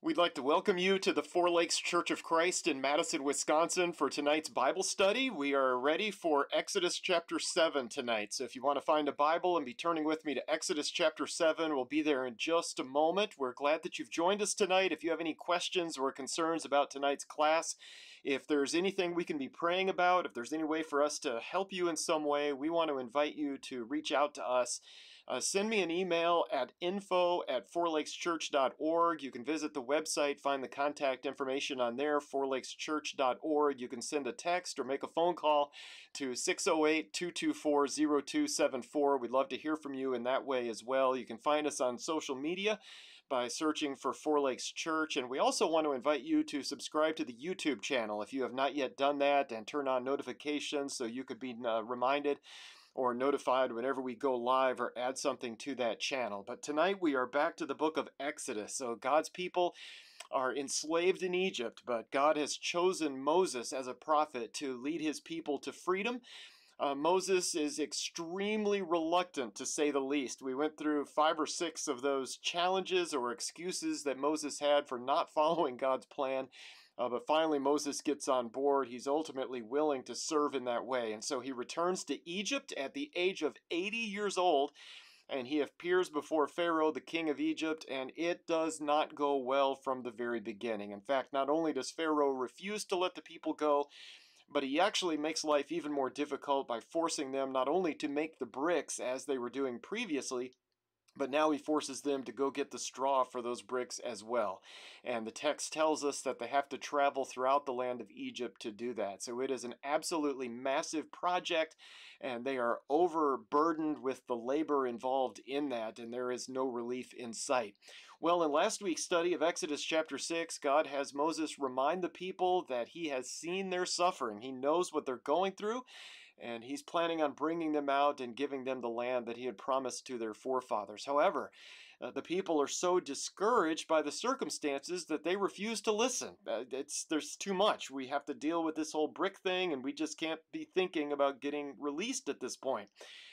We'd like to welcome you to the Four Lakes Church of Christ in Madison, Wisconsin for tonight's Bible study. We are ready for Exodus chapter 7 tonight. So if you want to find a Bible and be turning with me to Exodus chapter 7, we'll be there in just a moment. We're glad that you've joined us tonight. If you have any questions or concerns about tonight's class, if there's anything we can be praying about, if there's any way for us to help you in some way, we want to invite you to reach out to us. Uh, send me an email at info at fourlakeschurch.org. You can visit the website, find the contact information on there, fourlakeschurch.org. You can send a text or make a phone call to 608 224 0274. We'd love to hear from you in that way as well. You can find us on social media by searching for Four Lakes Church. And we also want to invite you to subscribe to the YouTube channel if you have not yet done that and turn on notifications so you could be uh, reminded or notified whenever we go live or add something to that channel. But tonight we are back to the book of Exodus. So God's people are enslaved in Egypt, but God has chosen Moses as a prophet to lead his people to freedom. Uh, Moses is extremely reluctant, to say the least. We went through five or six of those challenges or excuses that Moses had for not following God's plan. Uh, but finally, Moses gets on board. He's ultimately willing to serve in that way. And so he returns to Egypt at the age of 80 years old. And he appears before Pharaoh, the king of Egypt, and it does not go well from the very beginning. In fact, not only does Pharaoh refuse to let the people go, but he actually makes life even more difficult by forcing them not only to make the bricks as they were doing previously, but now he forces them to go get the straw for those bricks as well. And the text tells us that they have to travel throughout the land of Egypt to do that. So it is an absolutely massive project, and they are overburdened with the labor involved in that, and there is no relief in sight. Well, in last week's study of Exodus chapter 6, God has Moses remind the people that he has seen their suffering. He knows what they're going through, and he's planning on bringing them out and giving them the land that he had promised to their forefathers. However, uh, the people are so discouraged by the circumstances that they refuse to listen. Uh, it's there's too much. We have to deal with this whole brick thing, and we just can't be thinking about getting released at this point.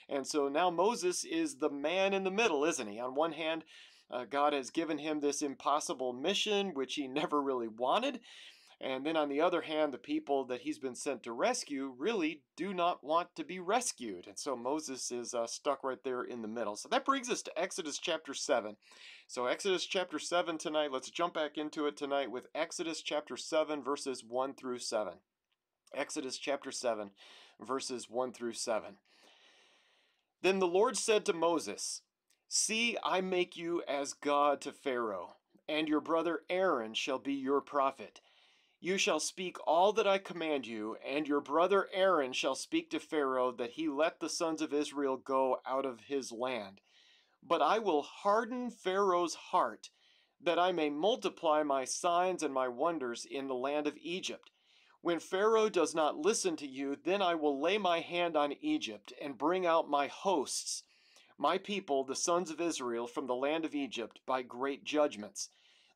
And so now Moses is the man in the middle, isn't he? On one hand, uh, God has given him this impossible mission, which he never really wanted. And then on the other hand, the people that he's been sent to rescue really do not want to be rescued. And so Moses is uh, stuck right there in the middle. So that brings us to Exodus chapter 7. So Exodus chapter 7 tonight, let's jump back into it tonight with Exodus chapter 7, verses 1 through 7. Exodus chapter 7, verses 1 through 7. Then the Lord said to Moses, See, I make you as God to Pharaoh, and your brother Aaron shall be your prophet. You shall speak all that I command you, and your brother Aaron shall speak to Pharaoh that he let the sons of Israel go out of his land. But I will harden Pharaoh's heart, that I may multiply my signs and my wonders in the land of Egypt. When Pharaoh does not listen to you, then I will lay my hand on Egypt and bring out my hosts, my people, the sons of Israel, from the land of Egypt by great judgments.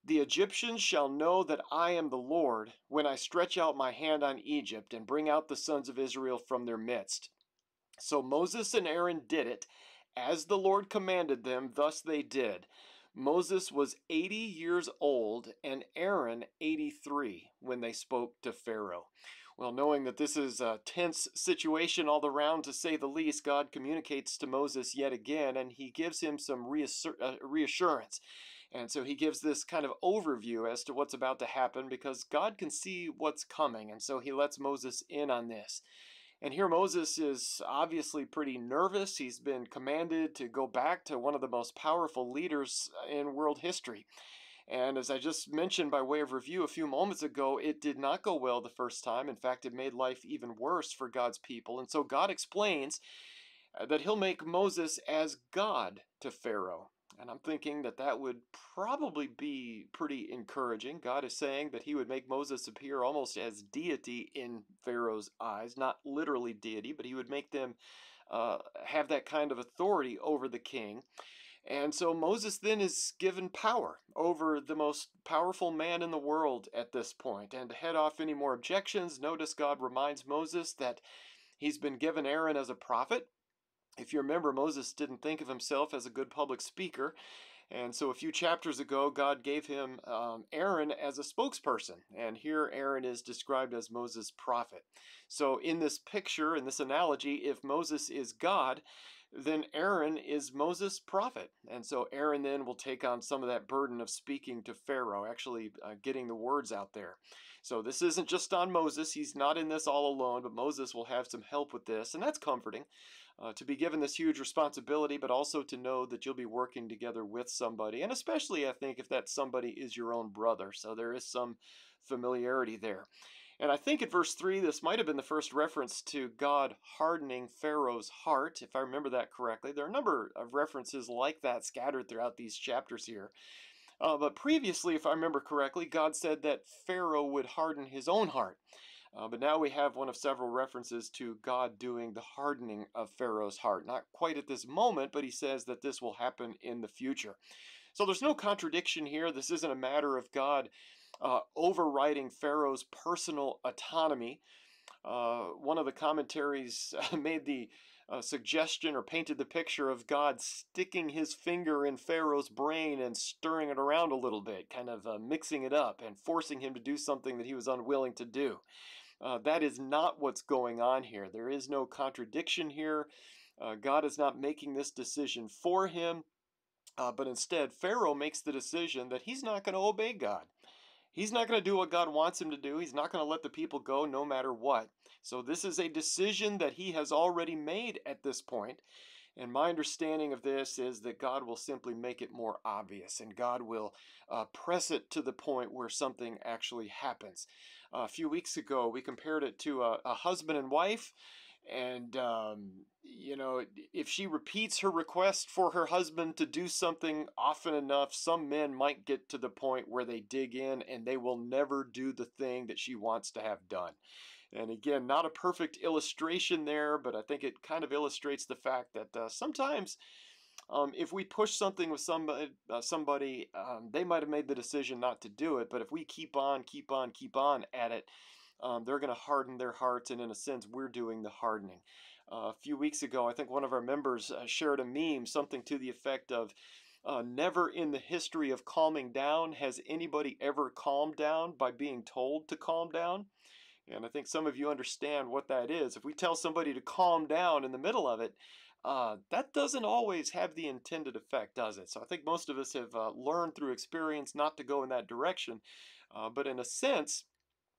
The Egyptians shall know that I am the Lord when I stretch out my hand on Egypt and bring out the sons of Israel from their midst. So Moses and Aaron did it, as the Lord commanded them, thus they did. Moses was 80 years old and Aaron 83 when they spoke to Pharaoh. Well, knowing that this is a tense situation all around, to say the least, God communicates to Moses yet again and he gives him some reassur- uh, reassurance. And so he gives this kind of overview as to what's about to happen because God can see what's coming. And so he lets Moses in on this. And here Moses is obviously pretty nervous. He's been commanded to go back to one of the most powerful leaders in world history. And as I just mentioned by way of review a few moments ago, it did not go well the first time. In fact, it made life even worse for God's people. And so God explains uh, that he'll make Moses as God to Pharaoh. And I'm thinking that that would probably be pretty encouraging. God is saying that he would make Moses appear almost as deity in Pharaoh's eyes, not literally deity, but he would make them uh, have that kind of authority over the king. And so Moses then is given power over the most powerful man in the world at this point. And to head off any more objections, notice God reminds Moses that he's been given Aaron as a prophet if you remember, Moses didn't think of himself as a good public speaker, And so a few chapters ago, God gave him um, Aaron as a spokesperson. And here Aaron is described as Moses' prophet. So in this picture, in this analogy, if Moses is God, then Aaron is Moses' prophet. And so Aaron then will take on some of that burden of speaking to Pharaoh, actually uh, getting the words out there. So this isn't just on Moses. He's not in this all alone, but Moses will have some help with this. And that's comforting uh, to be given this huge responsibility, but also to know that you'll be working together with somebody. And especially, I think, if that somebody is your own brother. So there is some familiarity there. And I think at verse 3, this might have been the first reference to God hardening Pharaoh's heart, if I remember that correctly. There are a number of references like that scattered throughout these chapters here. Uh, but previously, if I remember correctly, God said that Pharaoh would harden his own heart. Uh, but now we have one of several references to God doing the hardening of Pharaoh's heart. Not quite at this moment, but he says that this will happen in the future. So there's no contradiction here. This isn't a matter of God uh, overriding Pharaoh's personal autonomy. Uh, one of the commentaries made the uh, suggestion or painted the picture of God sticking his finger in Pharaoh's brain and stirring it around a little bit, kind of uh, mixing it up and forcing him to do something that he was unwilling to do. Uh, that is not what's going on here. There is no contradiction here. Uh, God is not making this decision for him, uh, but instead, Pharaoh makes the decision that he's not going to obey God. He's not going to do what God wants him to do. He's not going to let the people go no matter what. So, this is a decision that he has already made at this point. And my understanding of this is that God will simply make it more obvious and God will uh, press it to the point where something actually happens. Uh, a few weeks ago, we compared it to a, a husband and wife. And, um, you know, if she repeats her request for her husband to do something often enough, some men might get to the point where they dig in and they will never do the thing that she wants to have done. And again, not a perfect illustration there, but I think it kind of illustrates the fact that uh, sometimes um, if we push something with somebody, uh, somebody um, they might have made the decision not to do it, but if we keep on, keep on, keep on at it, um, they're going to harden their hearts, and in a sense, we're doing the hardening. Uh, a few weeks ago, I think one of our members uh, shared a meme, something to the effect of, uh, never in the history of calming down has anybody ever calmed down by being told to calm down. And I think some of you understand what that is. If we tell somebody to calm down in the middle of it, uh, that doesn't always have the intended effect, does it? So I think most of us have uh, learned through experience not to go in that direction. Uh, but in a sense,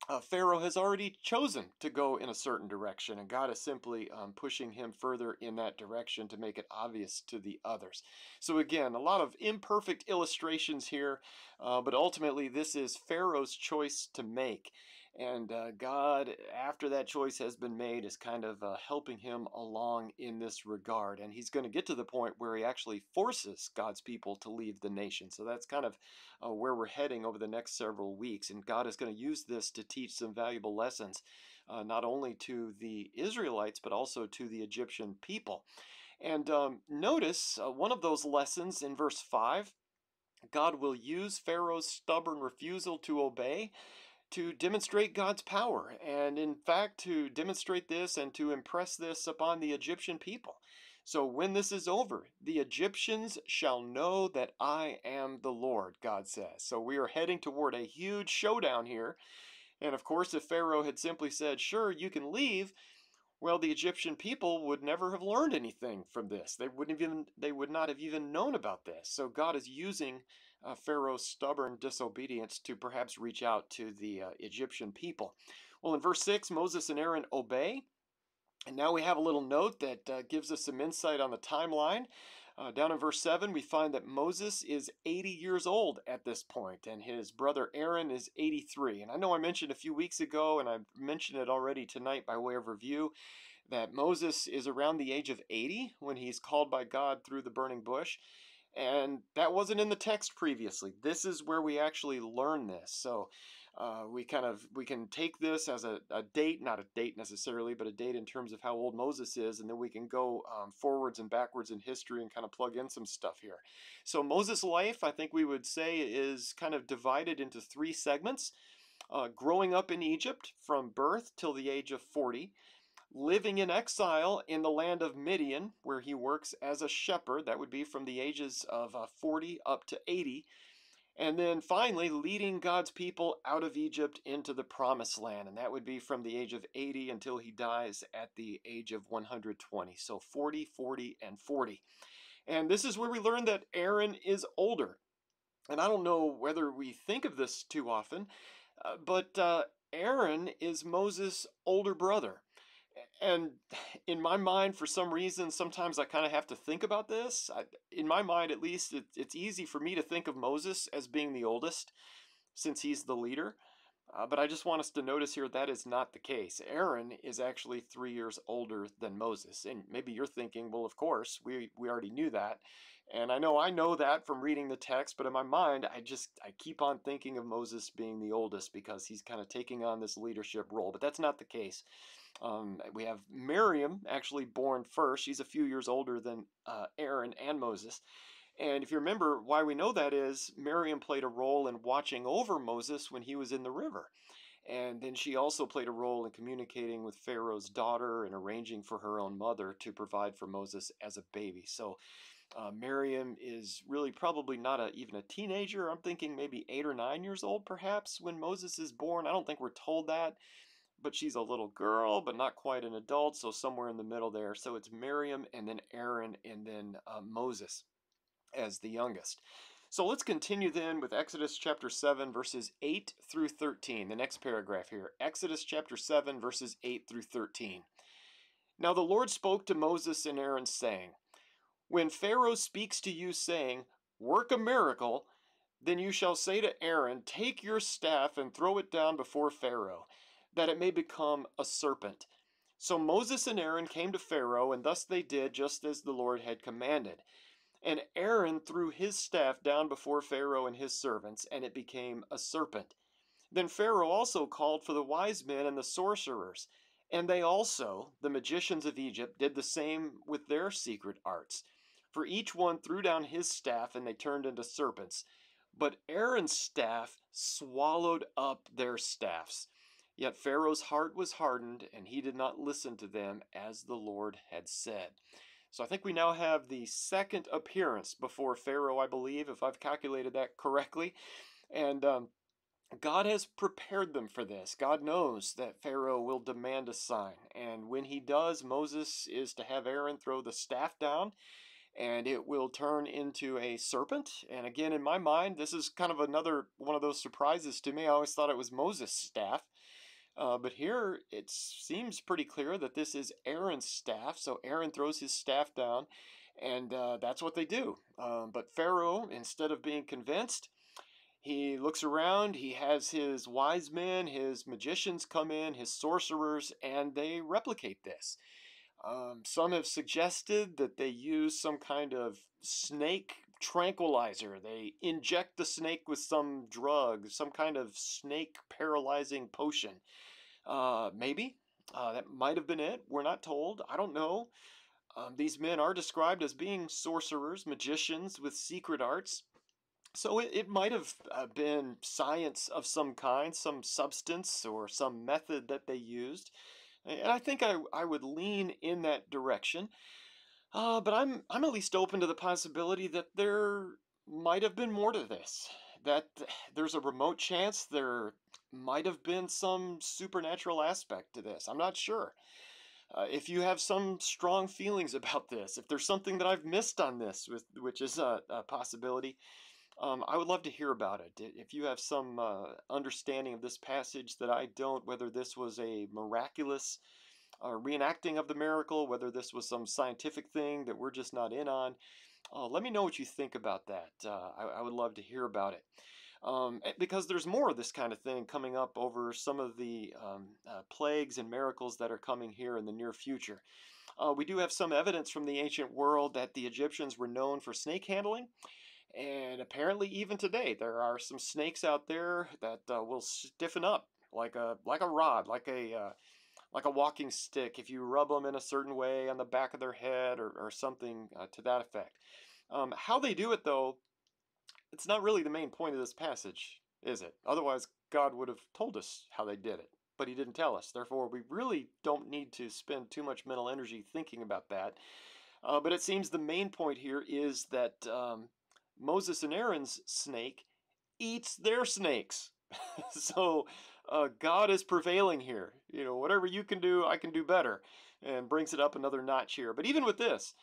uh, Pharaoh has already chosen to go in a certain direction, and God is simply um, pushing him further in that direction to make it obvious to the others. So, again, a lot of imperfect illustrations here, uh, but ultimately, this is Pharaoh's choice to make. And uh, God, after that choice has been made, is kind of uh, helping him along in this regard. And he's going to get to the point where he actually forces God's people to leave the nation. So that's kind of uh, where we're heading over the next several weeks. And God is going to use this to teach some valuable lessons, uh, not only to the Israelites, but also to the Egyptian people. And um, notice uh, one of those lessons in verse 5 God will use Pharaoh's stubborn refusal to obey to demonstrate God's power, and in fact, to demonstrate this and to impress this upon the Egyptian people. So when this is over, the Egyptians shall know that I am the Lord, God says. So we are heading toward a huge showdown here. And of course, if Pharaoh had simply said, Sure, you can leave, well, the Egyptian people would never have learned anything from this. They wouldn't even they would not have even known about this. So God is using uh, Pharaoh's stubborn disobedience to perhaps reach out to the uh, Egyptian people. Well, in verse 6, Moses and Aaron obey. And now we have a little note that uh, gives us some insight on the timeline. Uh, down in verse 7, we find that Moses is 80 years old at this point, and his brother Aaron is 83. And I know I mentioned a few weeks ago, and I mentioned it already tonight by way of review, that Moses is around the age of 80 when he's called by God through the burning bush and that wasn't in the text previously. This is where we actually learn this. So uh, we kind of we can take this as a, a, date, not a date necessarily, but a date in terms of how old Moses is, and then we can go um, forwards and backwards in history and kind of plug in some stuff here. So Moses' life, I think we would say, is kind of divided into three segments. Uh, growing up in Egypt from birth till the age of 40, living in exile in the land of Midian, where he works as a shepherd. That would be from the ages of uh, 40 up to 80. And then finally, leading God's people out of Egypt into the promised land. And that would be from the age of 80 until he dies at the age of 120. So 40, 40, and 40. And this is where we learn that Aaron is older. And I don't know whether we think of this too often, uh, but uh, Aaron is Moses' older brother. And in my mind, for some reason, sometimes I kind of have to think about this. I, in my mind, at least, it, it's easy for me to think of Moses as being the oldest since he's the leader. Uh, but I just want us to notice here that is not the case. Aaron is actually three years older than Moses. And maybe you're thinking, well, of course, we, we already knew that. And I know I know that from reading the text, but in my mind, I just I keep on thinking of Moses being the oldest because he's kind of taking on this leadership role. But that's not the case. Um, we have Miriam actually born first. She's a few years older than uh, Aaron and Moses. And if you remember, why we know that is Miriam played a role in watching over Moses when he was in the river. And then she also played a role in communicating with Pharaoh's daughter and arranging for her own mother to provide for Moses as a baby. So uh, Miriam is really probably not a, even a teenager. I'm thinking maybe eight or nine years old, perhaps, when Moses is born. I don't think we're told that, but she's a little girl, but not quite an adult, so somewhere in the middle there. So it's Miriam and then Aaron and then uh, Moses as the youngest. So let's continue then with Exodus chapter 7, verses 8 through 13. The next paragraph here Exodus chapter 7, verses 8 through 13. Now the Lord spoke to Moses and Aaron, saying, when Pharaoh speaks to you, saying, Work a miracle, then you shall say to Aaron, Take your staff and throw it down before Pharaoh, that it may become a serpent. So Moses and Aaron came to Pharaoh, and thus they did just as the Lord had commanded. And Aaron threw his staff down before Pharaoh and his servants, and it became a serpent. Then Pharaoh also called for the wise men and the sorcerers, and they also, the magicians of Egypt, did the same with their secret arts. For each one threw down his staff, and they turned into serpents. But Aaron's staff swallowed up their staffs. Yet Pharaoh's heart was hardened, and he did not listen to them as the Lord had said. So I think we now have the second appearance before Pharaoh, I believe, if I've calculated that correctly. And um, God has prepared them for this. God knows that Pharaoh will demand a sign. And when he does, Moses is to have Aaron throw the staff down and it will turn into a serpent. And again, in my mind, this is kind of another one of those surprises to me. I always thought it was Moses' staff. Uh, but here it seems pretty clear that this is Aaron's staff. So Aaron throws his staff down, and uh, that's what they do. Um, but Pharaoh, instead of being convinced, he looks around, he has his wise men, his magicians come in, his sorcerers, and they replicate this. Um, some have suggested that they use some kind of snake tranquilizer. They inject the snake with some drug, some kind of snake paralyzing potion. Uh, maybe. Uh, that might have been it. We're not told. I don't know. Um, these men are described as being sorcerers, magicians with secret arts. So it, it might have uh, been science of some kind, some substance or some method that they used. And I think I, I would lean in that direction. Uh, but I'm, I'm at least open to the possibility that there might have been more to this. That there's a remote chance there might have been some supernatural aspect to this. I'm not sure. Uh, if you have some strong feelings about this, if there's something that I've missed on this, with, which is a, a possibility, um, I would love to hear about it. If you have some uh, understanding of this passage that I don't, whether this was a miraculous uh, reenacting of the miracle, whether this was some scientific thing that we're just not in on, uh, let me know what you think about that. Uh, I, I, would love to hear about it. Um, because there's more of this kind of thing coming up over some of the um, uh, plagues and miracles that are coming here in the near future. Uh, we do have some evidence from the ancient world that the Egyptians were known for snake handling. And apparently, even today, there are some snakes out there that uh, will stiffen up like a like a rod, like a uh, like a walking stick. If you rub them in a certain way on the back of their head or, or something uh, to that effect. Um, how they do it, though, it's not really the main point of this passage, is it? Otherwise, God would have told us how they did it. but he didn't tell us. Therefore, we really don't need to spend too much mental energy thinking about that. Uh, but it seems the main point here is that um, Moses and Aaron's snake eats their snakes. so uh, God is prevailing here. You know, whatever you can do, I can do better, and brings it up another notch here. But even with this,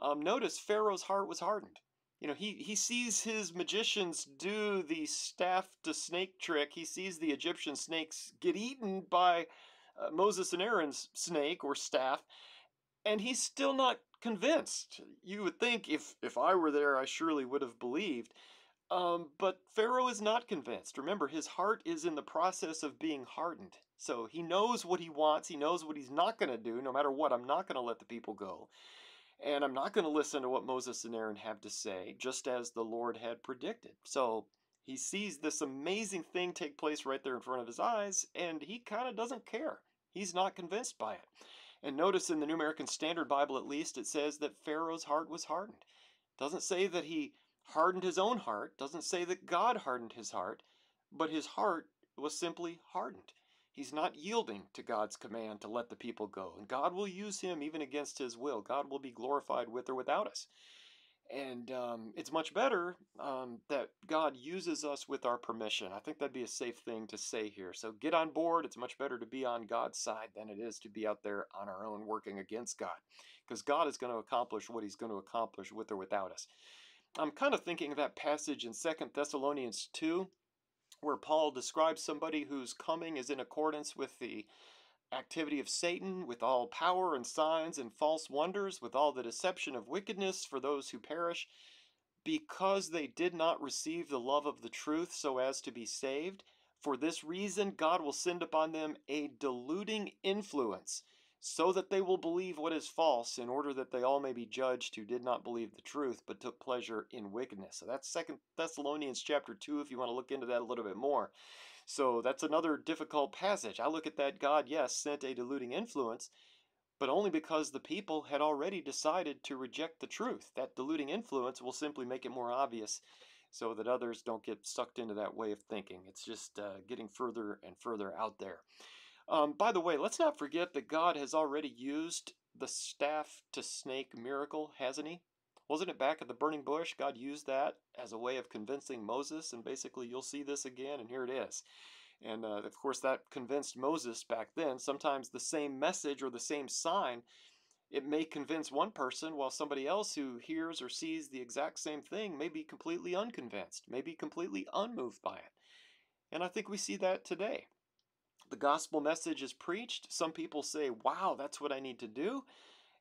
um, notice Pharaoh's heart was hardened. You know, he, he sees his magicians do the staff to snake trick. He sees the Egyptian snakes get eaten by uh, Moses and Aaron's snake or staff, and he's still not convinced. You would think if, if I were there, I surely would have believed. Um, but Pharaoh is not convinced. Remember, his heart is in the process of being hardened. So he knows what he wants. He knows what he's not going to do. No matter what, I'm not going to let the people go. And I'm not going to listen to what Moses and Aaron have to say, just as the Lord had predicted. So he sees this amazing thing take place right there in front of his eyes, and he kind of doesn't care. He's not convinced by it. And notice in the New American Standard Bible, at least, it says that Pharaoh's heart was hardened. It doesn't say that he hardened his own heart, doesn't say that God hardened his heart, but his heart was simply hardened. He's not yielding to God's command to let the people go. And God will use him even against his will. God will be glorified with or without us. And um, it's much better um, that God uses us with our permission. I think that'd be a safe thing to say here. So get on board. It's much better to be on God's side than it is to be out there on our own working against God. Because God is going to accomplish what he's going to accomplish with or without us. I'm kind of thinking of that passage in Second Thessalonians 2, where Paul describes somebody whose coming is in accordance with the activity of Satan, with all power and signs and false wonders, with all the deception of wickedness for those who perish, because they did not receive the love of the truth so as to be saved. For this reason, God will send upon them a deluding influence so that they will believe what is false, in order that they all may be judged who did not believe the truth, but took pleasure in wickedness. So that's Second Thessalonians chapter 2, if you want to look into that a little bit more. So that's another difficult passage. I look at that God, yes, sent a deluding influence, but only because the people had already decided to reject the truth. That deluding influence will simply make it more obvious so that others don't get sucked into that way of thinking. It's just uh, getting further and further out there. Um, by the way, let's not forget that God has already used the staff to snake miracle, hasn't he? Wasn't it back at the burning bush? God used that as a way of convincing Moses, and basically you'll see this again, and here it is. And uh, of course, that convinced Moses back then. Sometimes the same message or the same sign, it may convince one person, while somebody else who hears or sees the exact same thing may be completely unconvinced, may be completely unmoved by it. And I think we see that today the gospel message is preached, some people say, wow, that's what I need to do.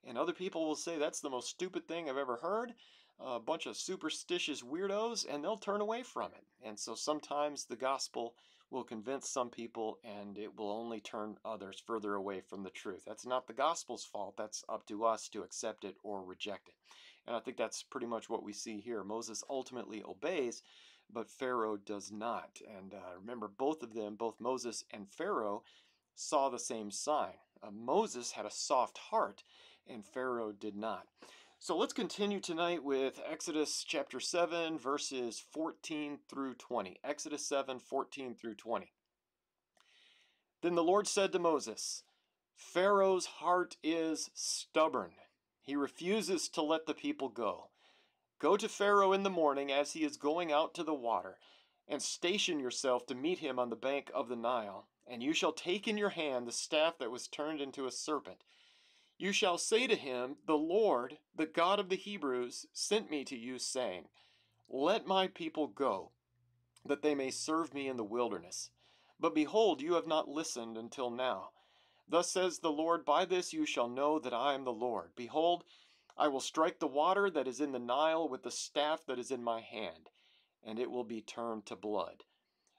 And other people will say, that's the most stupid thing I've ever heard. A bunch of superstitious weirdos, and they'll turn away from it. And so sometimes the gospel will convince some people and it will only turn others further away from the truth. That's not the gospel's fault. That's up to us to accept it or reject it. And I think that's pretty much what we see here. Moses ultimately obeys, but Pharaoh does not. And uh, remember, both of them, both Moses and Pharaoh, saw the same sign. Uh, Moses had a soft heart, and Pharaoh did not. So let's continue tonight with Exodus chapter 7, verses 14 through 20. Exodus 7, 14 through 20. Then the Lord said to Moses, Pharaoh's heart is stubborn. He refuses to let the people go. Go to Pharaoh in the morning as he is going out to the water, and station yourself to meet him on the bank of the Nile. And you shall take in your hand the staff that was turned into a serpent. You shall say to him, The Lord, the God of the Hebrews, sent me to you, saying, Let my people go, that they may serve me in the wilderness. But behold, you have not listened until now. Thus says the Lord, By this you shall know that I am the Lord. Behold, I will strike the water that is in the Nile with the staff that is in my hand, and it will be turned to blood.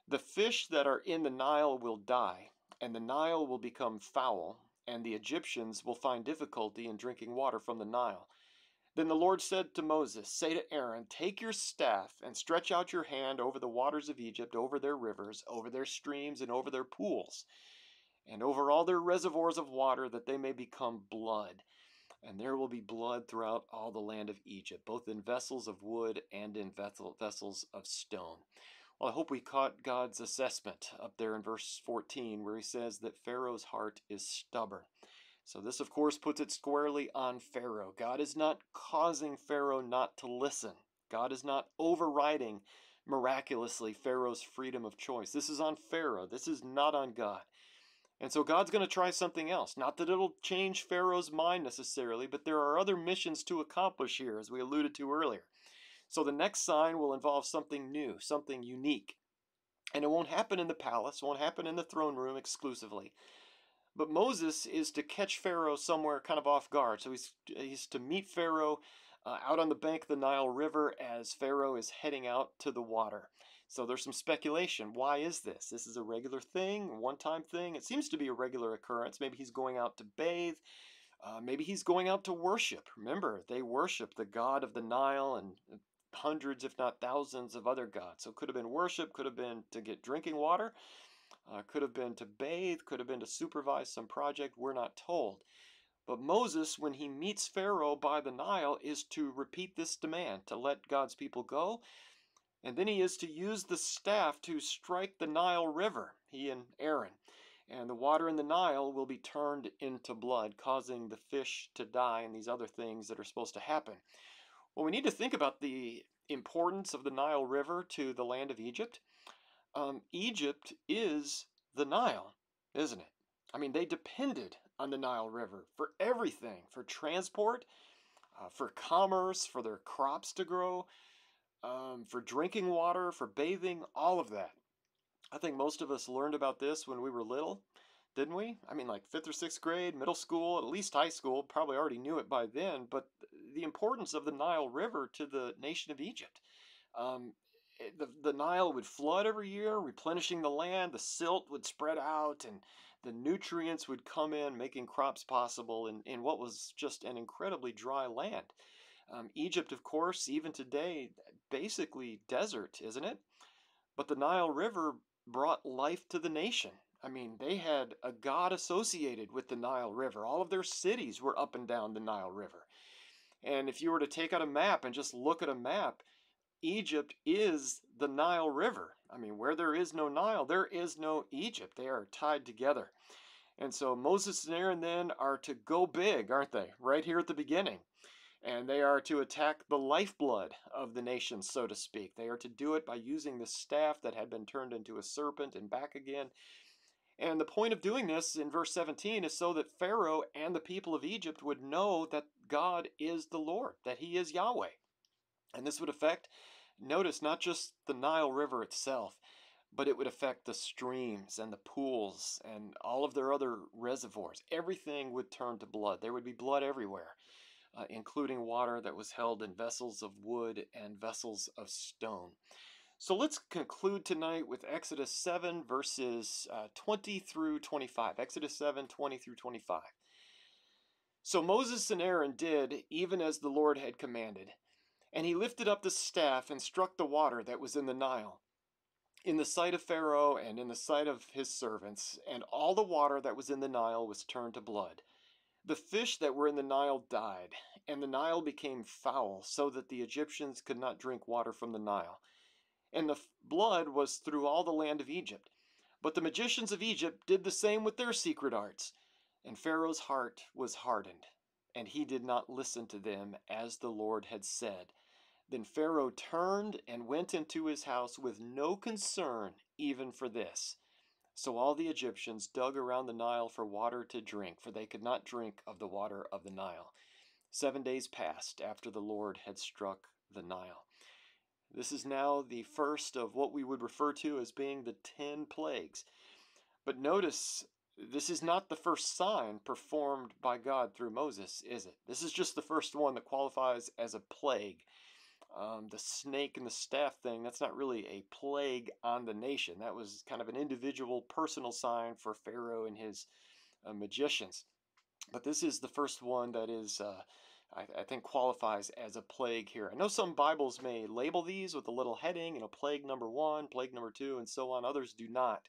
The fish that are in the Nile will die, and the Nile will become foul, and the Egyptians will find difficulty in drinking water from the Nile. Then the Lord said to Moses, Say to Aaron, Take your staff and stretch out your hand over the waters of Egypt, over their rivers, over their streams, and over their pools, and over all their reservoirs of water, that they may become blood and there will be blood throughout all the land of Egypt, both in vessels of wood and in vessels of stone. Well, I hope we caught God's assessment up there in verse 14, where he says that Pharaoh's heart is stubborn. So, this, of course, puts it squarely on Pharaoh. God is not causing Pharaoh not to listen, God is not overriding miraculously Pharaoh's freedom of choice. This is on Pharaoh, this is not on God. And so God's going to try something else. Not that it'll change Pharaoh's mind necessarily, but there are other missions to accomplish here, as we alluded to earlier. So the next sign will involve something new, something unique. And it won't happen in the palace, won't happen in the throne room exclusively. But Moses is to catch Pharaoh somewhere kind of off guard. So he's, he's to meet Pharaoh uh, out on the bank of the Nile River as Pharaoh is heading out to the water. So there's some speculation. Why is this? This is a regular thing, one time thing. It seems to be a regular occurrence. Maybe he's going out to bathe. Uh, maybe he's going out to worship. Remember, they worship the god of the Nile and hundreds, if not thousands, of other gods. So it could have been worship, could have been to get drinking water, uh, could have been to bathe, could have been to supervise some project. We're not told. But Moses, when he meets Pharaoh by the Nile, is to repeat this demand to let God's people go and then he is to use the staff to strike the Nile River, he and Aaron. And the water in the Nile will be turned into blood, causing the fish to die and these other things that are supposed to happen. Well, we need to think about the importance of the Nile River to the land of Egypt. Um, Egypt is the Nile, isn't it? I mean, they depended on the Nile River for everything for transport, uh, for commerce, for their crops to grow um, for drinking water, for bathing, all of that. I think most of us learned about this when we were little, didn't we? I mean, like fifth or sixth grade, middle school, at least high school, probably already knew it by then, but the importance of the Nile River to the nation of Egypt. Um, the, the Nile would flood every year, replenishing the land, the silt would spread out, and the nutrients would come in, making crops possible in, in what was just an incredibly dry land. Um, Egypt, of course, even today, basically desert, isn't it? But the Nile River brought life to the nation. I mean, they had a god associated with the Nile River. All of their cities were up and down the Nile River. And if you were to take out a map and just look at a map, Egypt is the Nile River. I mean, where there is no Nile, there is no Egypt. They are tied together. And so Moses and Aaron then are to go big, aren't they? Right here at the beginning and they are to attack the lifeblood of the nation, so to speak. They are to do it by using the staff that had been turned into a serpent and back again. And the point of doing this in verse 17 is so that Pharaoh and the people of Egypt would know that God is the Lord, that He is Yahweh. And this would affect, notice, not just the Nile River itself, but it would affect the streams and the pools and all of their other reservoirs. Everything would turn to blood. There would be blood everywhere uh, including water that was held in vessels of wood and vessels of stone. So let's conclude tonight with Exodus 7, verses uh, 20 through 25. Exodus 7, 20 through 25. So Moses and Aaron did even as the Lord had commanded. And he lifted up the staff and struck the water that was in the Nile, in the sight of Pharaoh and in the sight of his servants, and all the water that was in the Nile was turned to blood. The fish that were in the Nile died, and the Nile became foul, so that the Egyptians could not drink water from the Nile. And the blood was through all the land of Egypt. But the magicians of Egypt did the same with their secret arts. And Pharaoh's heart was hardened, and he did not listen to them as the Lord had said. Then Pharaoh turned and went into his house with no concern even for this. So all the Egyptians dug around the Nile for water to drink, for they could not drink of the water of the Nile. Seven days passed after the Lord had struck the Nile. This is now the first of what we would refer to as being the ten plagues. But notice, this is not the first sign performed by God through Moses, is it? This is just the first one that qualifies as a plague um, the snake and the staff thing, that's not really a plague on the nation. That was kind of an individual personal sign for Pharaoh and his uh, magicians. But this is the first one that is, uh, I, I, think, qualifies as a plague here. I know some Bibles may label these with a little heading, you know, plague number one, plague number two, and so on. Others do not.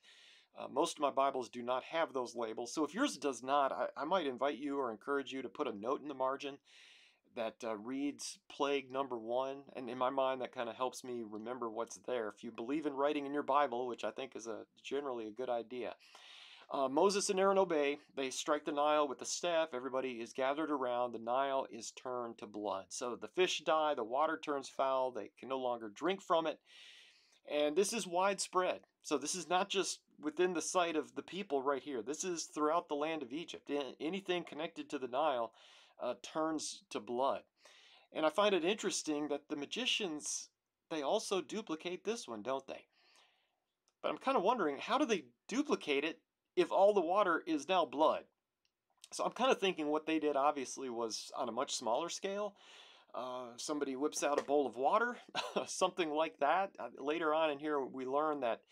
Uh, most of my Bibles do not have those labels. So if yours does not, I, I might invite you or encourage you to put a note in the margin that uh, reads plague number one. And in my mind, that kind of helps me remember what's there. If you believe in writing in your Bible, which I think is a generally a good idea. Uh, Moses and Aaron obey. They strike the Nile with the staff. Everybody is gathered around. The Nile is turned to blood. So the fish die, the water turns foul. They can no longer drink from it. And this is widespread. So this is not just within the sight of the people right here. This is throughout the land of Egypt. Anything connected to the Nile uh, turns to blood. And I find it interesting that the magicians, they also duplicate this one, don't they? But I'm kind of wondering, how do they duplicate it if all the water is now blood? So I'm kind of thinking what they did obviously was on a much smaller scale. Uh, somebody whips out a bowl of water, something like that. Uh, later on in here, we learn that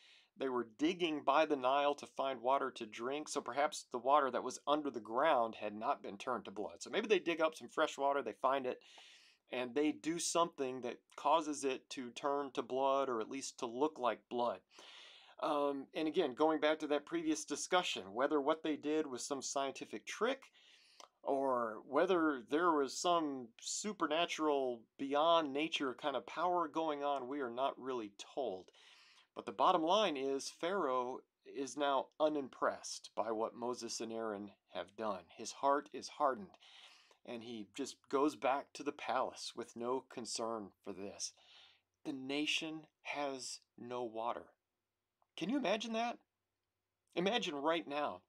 they were digging by the Nile to find water to drink, so perhaps the water that was under the ground had not been turned to blood. So maybe they dig up some fresh water, they find it, and they do something that causes it to turn to blood or at least to look like blood. Um, and again, going back to that previous discussion, whether what they did was some scientific trick or whether there was some supernatural, beyond nature kind of power going on, we are not really told. But the bottom line is Pharaoh is now unimpressed by what Moses and Aaron have done. His heart is hardened, and he just goes back to the palace with no concern for this. The nation has no water. Can you imagine that? Imagine right now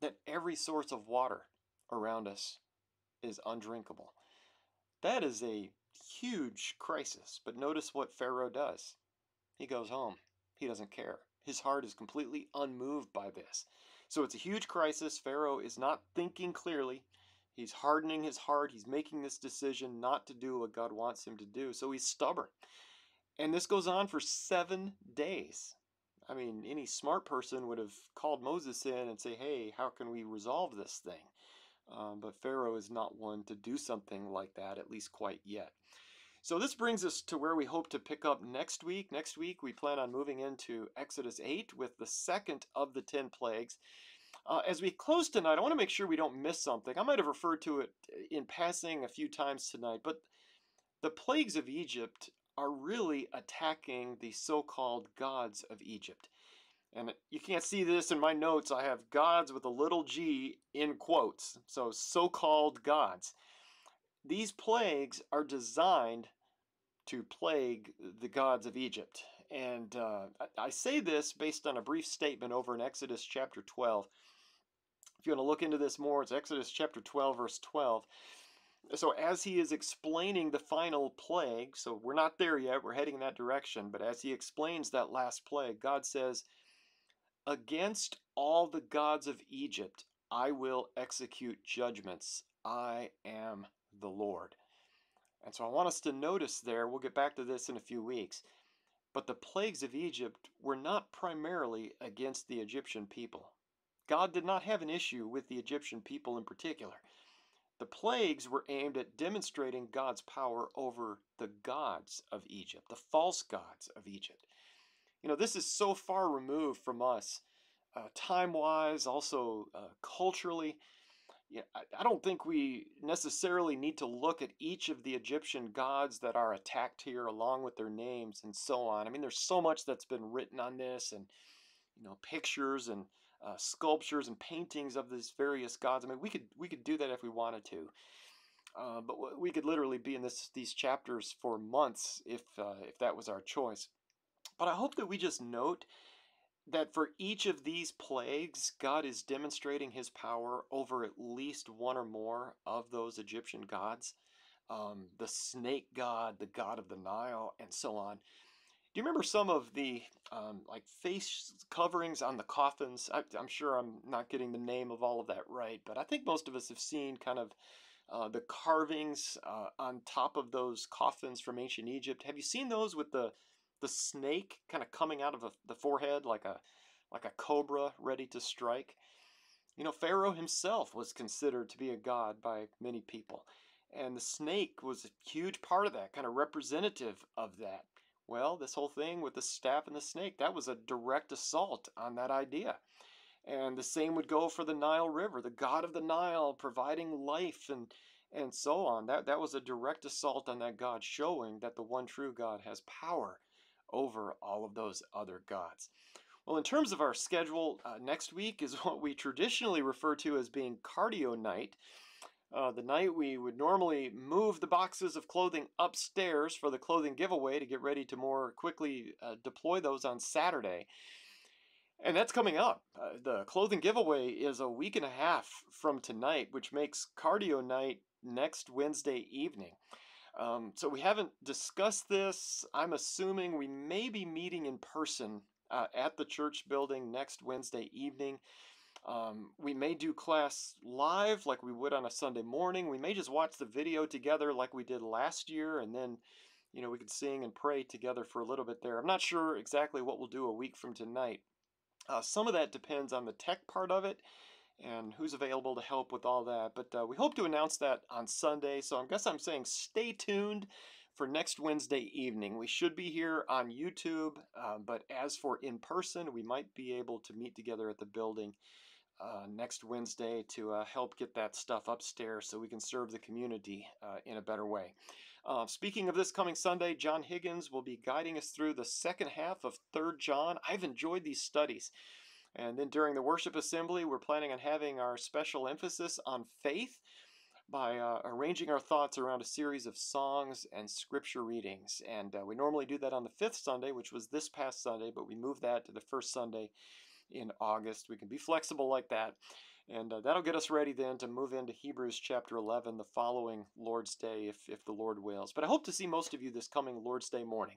that every source of water around us is undrinkable. That is a huge crisis, but notice what Pharaoh does. He goes home. He doesn't care. His heart is completely unmoved by this. So it's a huge crisis. Pharaoh is not thinking clearly. He's hardening his heart. He's making this decision not to do what God wants him to do. So he's stubborn. And this goes on for seven days. I mean, any smart person would have called Moses in and say, hey, how can we resolve this thing? Um, but Pharaoh is not one to do something like that, at least quite yet. So this brings us to where we hope to pick up next week. Next week, we plan on moving into Exodus 8 with the second of the 10 plagues. Uh, as we close tonight, I want to make sure we don't miss something. I might have referred to it in passing a few times tonight, but the plagues of Egypt are really attacking the so called gods of Egypt. And you can't see this in my notes. I have gods with a little g in quotes. So, so called gods. These plagues are designed to plague the gods of Egypt. And uh, I say this based on a brief statement over in Exodus chapter 12. If you want to look into this more, it's Exodus chapter 12, verse 12. So, as he is explaining the final plague, so we're not there yet, we're heading in that direction, but as he explains that last plague, God says, Against all the gods of Egypt I will execute judgments. I am the Lord. And so I want us to notice there, we'll get back to this in a few weeks, but the plagues of Egypt were not primarily against the Egyptian people. God did not have an issue with the Egyptian people in particular. The plagues were aimed at demonstrating God's power over the gods of Egypt, the false gods of Egypt. You know, this is so far removed from us, uh, time wise, also uh, culturally yeah, I, I don't think we necessarily need to look at each of the Egyptian gods that are attacked here along with their names and so on. I mean, there's so much that's been written on this and, you know, pictures and uh, sculptures and paintings of these various gods. I mean, we could we could do that if we wanted to. Uh, but we could literally be in this these chapters for months if uh, if that was our choice. But I hope that we just note that for each of these plagues, God is demonstrating his power over at least one or more of those Egyptian gods. Um, the snake god, the god of the Nile, and so on. Do you remember some of the um, like face coverings on the coffins? I, am sure I'm not getting the name of all of that right, but I think most of us have seen kind of uh, the carvings uh, on top of those coffins from ancient Egypt. Have you seen those with the the snake kind of coming out of a, the forehead like a like a cobra ready to strike. You know, Pharaoh himself was considered to be a god by many people. And the snake was a huge part of that, kind of representative of that. Well, this whole thing with the staff and the snake, that was a direct assault on that idea. And the same would go for the Nile River, the god of the Nile providing life and and so on. That, that was a direct assault on that God, showing that the one true God has power over all of those other gods. Well, in terms of our schedule, uh, next week is what we traditionally refer to as being cardio night. Uh, the night we would normally move the boxes of clothing upstairs for the clothing giveaway to get ready to more quickly uh, deploy those on Saturday. And that's coming up. Uh, the clothing giveaway is a week and a half from tonight, which makes cardio night next Wednesday evening. Um, so we haven't discussed this. I'm assuming we may be meeting in person uh, at the church building next Wednesday evening. Um, we may do class live like we would on a Sunday morning. We may just watch the video together like we did last year, and then, you know, we could sing and pray together for a little bit there. I'm not sure exactly what we'll do a week from tonight. Uh, some of that depends on the tech part of it and who's available to help with all that. But uh, we hope to announce that on Sunday. So I guess I'm saying stay tuned for next Wednesday evening. We should be here on YouTube, uh, but as for in person, we might be able to meet together at the building uh, next Wednesday to uh, help get that stuff upstairs so we can serve the community uh, in a better way. Uh, speaking of this coming Sunday, John Higgins will be guiding us through the second half of 3rd John. I've enjoyed these studies. And then during the worship assembly, we're planning on having our special emphasis on faith by uh, arranging our thoughts around a series of songs and scripture readings. And uh, we normally do that on the fifth Sunday, which was this past Sunday, but we moved that to the first Sunday in August. We can be flexible like that. And uh, that'll get us ready then to move into Hebrews chapter 11 the following Lord's Day, if, if the Lord wills. But I hope to see most of you this coming Lord's Day morning.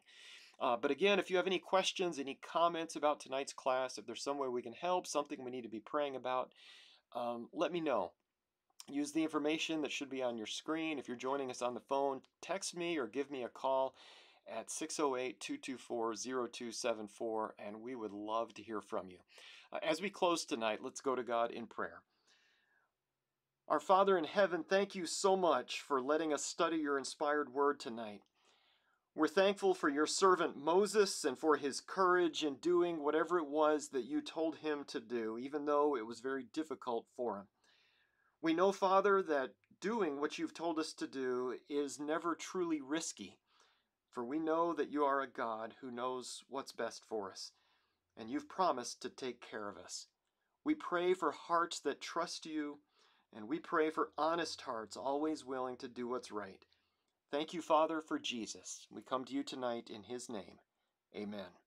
Uh, but again, if you have any questions, any comments about tonight's class, if there's some way we can help, something we need to be praying about, um, let me know. Use the information that should be on your screen. If you're joining us on the phone, text me or give me a call at 608 224 0274, and we would love to hear from you. Uh, as we close tonight, let's go to God in prayer. Our Father in heaven, thank you so much for letting us study your inspired word tonight. We're thankful for your servant Moses and for his courage in doing whatever it was that you told him to do, even though it was very difficult for him. We know, Father, that doing what you've told us to do is never truly risky, for we know that you are a God who knows what's best for us, and you've promised to take care of us. We pray for hearts that trust you, and we pray for honest hearts always willing to do what's right. Thank you, Father, for Jesus. We come to you tonight in his name. Amen.